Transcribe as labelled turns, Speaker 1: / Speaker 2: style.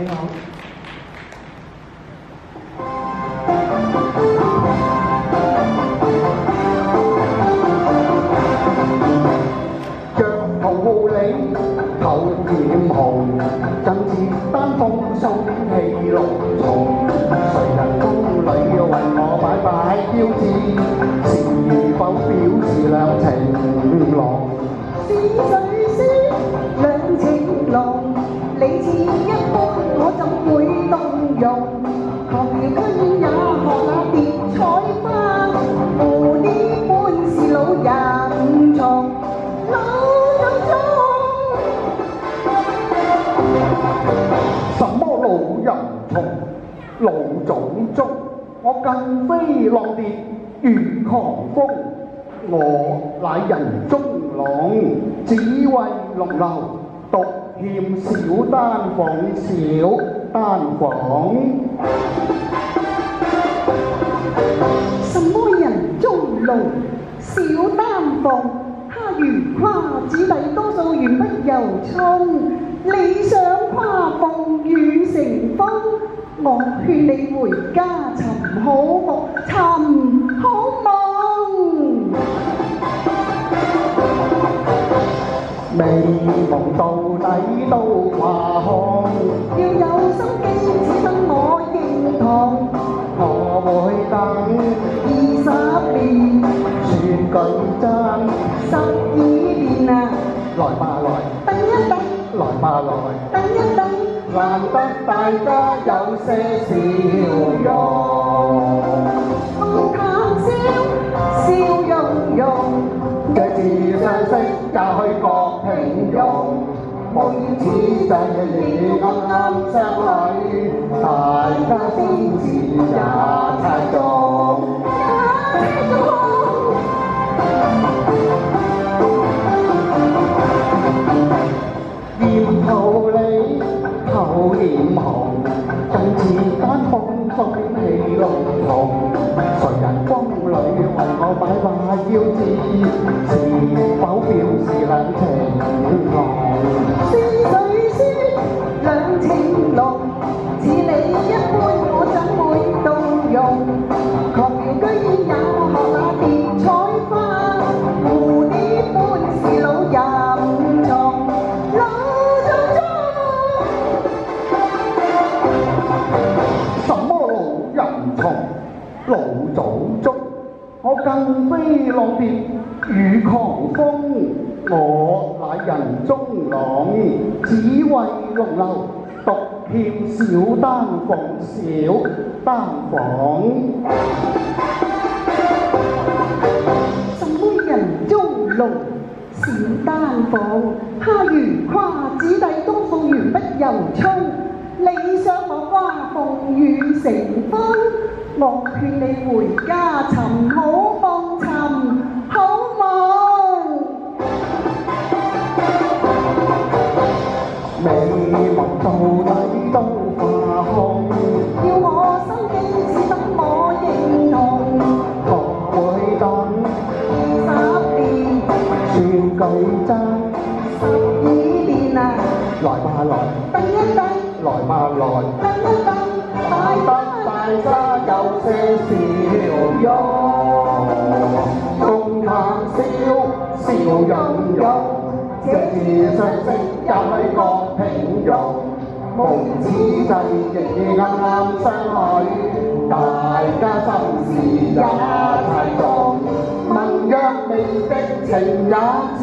Speaker 1: 你好。
Speaker 2: 着毫里头染紅，振翅丹凤送氣龍
Speaker 3: 老人？蟲，老人蟲。
Speaker 2: 什麼老人？蟲、老祖宗？我更非浪蝶如狂風，我乃人中龍，只為龍流，独欠小丹房，小丹房。
Speaker 3: 什么人中龍，小丹鳳，他如跨子弟，多数原不由衷。你想跨鳳與成风，我劝你回家寻好夢，尋好
Speaker 2: 梦到底都跨空，
Speaker 3: 要有心机，此生我认同。
Speaker 2: 我会等
Speaker 3: 二十年、
Speaker 2: 选举争，
Speaker 3: 十二年啊，
Speaker 2: 来吧来，
Speaker 3: 等一等，
Speaker 2: 来吧来。
Speaker 3: 等一等。
Speaker 2: 难得大家有些笑容，
Speaker 3: 空谈笑，笑容容。
Speaker 2: 這次相識也去各平庸，無言此際亦暗暗相许，大家先至也猜中。是否表示兩情濃？
Speaker 3: 是誰說兩情濃？似你一般，我怎會動容？學了居然也學那蝶採花，蝴蝶般是老人蟲，老人蟲。
Speaker 2: 什麼老人蟲、老祖宗？我更非浪蝶與狂風，我乃人中龍，只為龍流，獨欠小丹鳳，小丹鳳。
Speaker 3: 什么人中龍，小丹鳳，他如跨子弟，多數原不由衷。你想我花鳳與成风，我勸你回家尋好夢，尋好夢。
Speaker 2: 美夢到底都化空，
Speaker 3: 要我心機，此生我認同。
Speaker 2: 學會等
Speaker 3: 二十年、
Speaker 2: 選舉爭，
Speaker 3: 十二年啊，
Speaker 2: 來吧來，
Speaker 3: 等一等，
Speaker 2: 來吧來。
Speaker 3: 等一等，
Speaker 2: 容容。這次相識也許各平庸，無此際亦暗暗相許，大家心事也太重，盟約未的情也
Speaker 3: 似